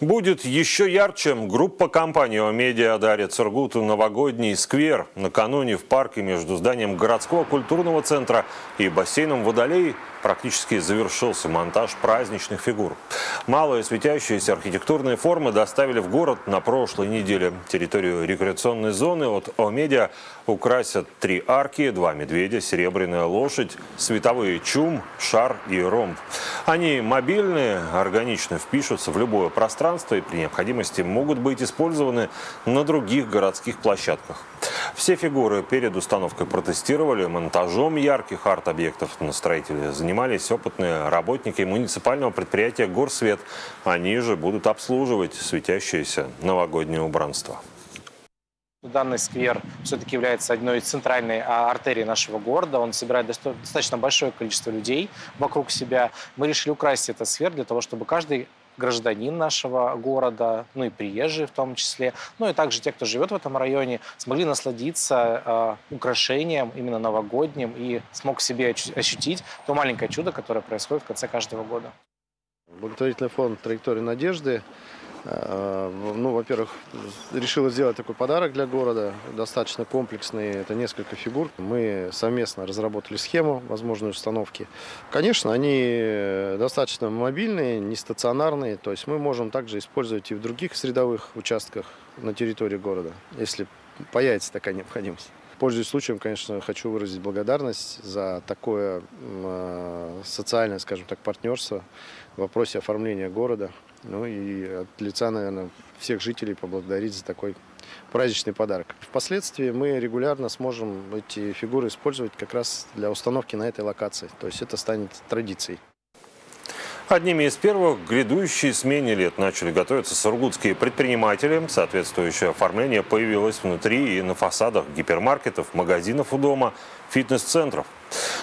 Будет еще ярче. Группа компании «Омедиа» дарит Сургуту новогодний сквер. Накануне в парке между зданием городского культурного центра и бассейном «Водолей» практически завершился монтаж праздничных фигур. Малые светящиеся архитектурные формы доставили в город на прошлой неделе. Территорию рекреационной зоны от «Омедиа» украсят три арки, два медведя, серебряная лошадь, световые чум, шар и ромб. Они мобильные, органично впишутся в любое пространство и при необходимости могут быть использованы на других городских площадках. Все фигуры перед установкой протестировали. Монтажом ярких арт-объектов на строителе занимались опытные работники муниципального предприятия «Горсвет». Они же будут обслуживать светящееся новогоднее убранство. Данный сквер все-таки является одной из центральной а, артерий нашего города. Он собирает достаточно большое количество людей вокруг себя. Мы решили украсить этот сквер для того, чтобы каждый гражданин нашего города, ну и приезжие в том числе, ну и также те, кто живет в этом районе, смогли насладиться э, украшением именно новогодним и смог себе ощутить то маленькое чудо, которое происходит в конце каждого года. Благотворительный фонд «Траектория надежды» ну, во-первых, решила сделать такой подарок для города, достаточно комплексный, это несколько фигур. Мы совместно разработали схему возможной установки. Конечно, они достаточно мобильные, не стационарные, то есть мы можем также использовать и в других средовых участках на территории города, если появится такая необходимость. Пользуясь случаем, конечно, хочу выразить благодарность за такое э, социальное, скажем так, партнерство в вопросе оформления города. Ну и от лица, наверное, всех жителей поблагодарить за такой праздничный подарок. Впоследствии мы регулярно сможем эти фигуры использовать как раз для установки на этой локации. То есть это станет традицией. Одними из первых к грядущей смене лет начали готовиться сургутские предприниматели. Соответствующее оформление появилось внутри и на фасадах гипермаркетов, магазинов у дома, фитнес-центров.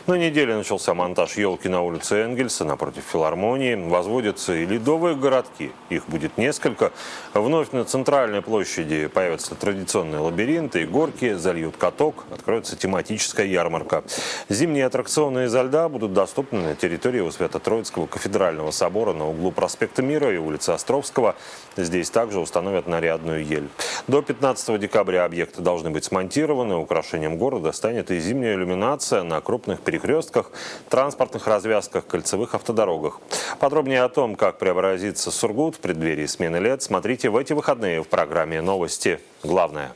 На неделе начался монтаж елки на улице Энгельса напротив филармонии. Возводятся и ледовые городки. Их будет несколько. Вновь на центральной площади появятся традиционные лабиринты и горки, зальют каток, откроется тематическая ярмарка. Зимние аттракционы изо льда будут доступны на территории у Свято-Троицкого кафедрального собора на углу проспекта Мира и улицы Островского. Здесь также установят нарядную ель. До 15 декабря объекты должны быть смонтированы. Украшением города станет и зимняя иллюминация на крупных перекрестках, транспортных развязках, кольцевых автодорогах. Подробнее о том, как преобразится Сургут в преддверии смены лет, смотрите в эти выходные в программе «Новости. Главное».